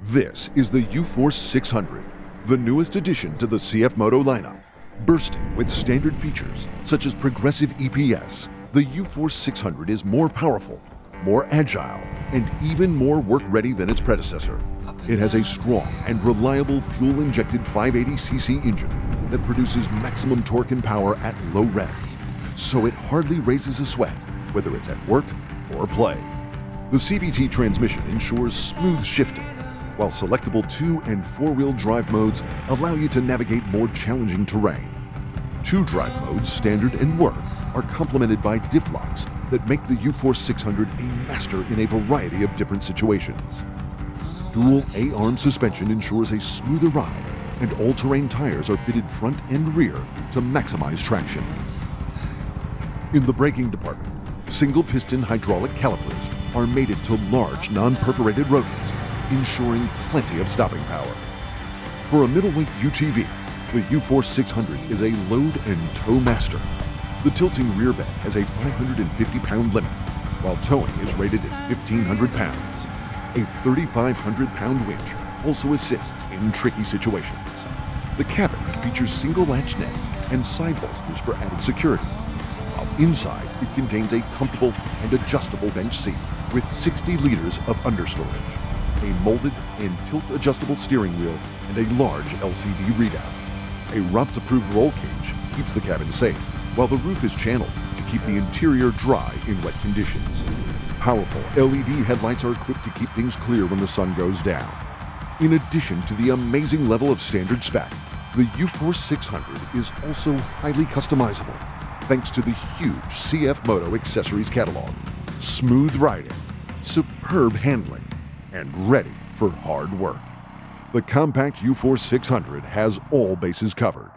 This is the U-Force 600, the newest addition to the CF Moto lineup. Bursting with standard features such as progressive EPS, the U-Force 600 is more powerful, more agile, and even more work-ready than its predecessor. It has a strong and reliable fuel-injected 580cc engine that produces maximum torque and power at low revs, so it hardly raises a sweat, whether it's at work or play. The CVT transmission ensures smooth shifting, while selectable two and four-wheel drive modes allow you to navigate more challenging terrain. Two drive modes, standard and work, are complemented by diff locks that make the U-Force 600 a master in a variety of different situations. Dual A-arm suspension ensures a smoother ride, and all-terrain tires are fitted front and rear to maximize traction. In the braking department, single-piston hydraulic calipers are mated to large non-perforated rotors, ensuring plenty of stopping power. For a middleweight UTV, the U-Force 600 is a load and tow master. The tilting rear bed has a 550-pound limit, while towing is rated at 1,500 pounds. A 3,500-pound winch also assists in tricky situations. The cabin features single latch nets and side bolsters for added security, while inside it contains a comfortable and adjustable bench seat with 60 liters of understorage, a molded and tilt-adjustable steering wheel, and a large LCD readout. A ROPS-approved roll cage keeps the cabin safe, while the roof is channeled to keep the interior dry in wet conditions. Powerful LED headlights are equipped to keep things clear when the sun goes down. In addition to the amazing level of standard spec, the U-Force 600 is also highly customizable thanks to the huge CF Moto accessories catalog. Smooth riding, superb handling, and ready for hard work. The compact U-Force 600 has all bases covered.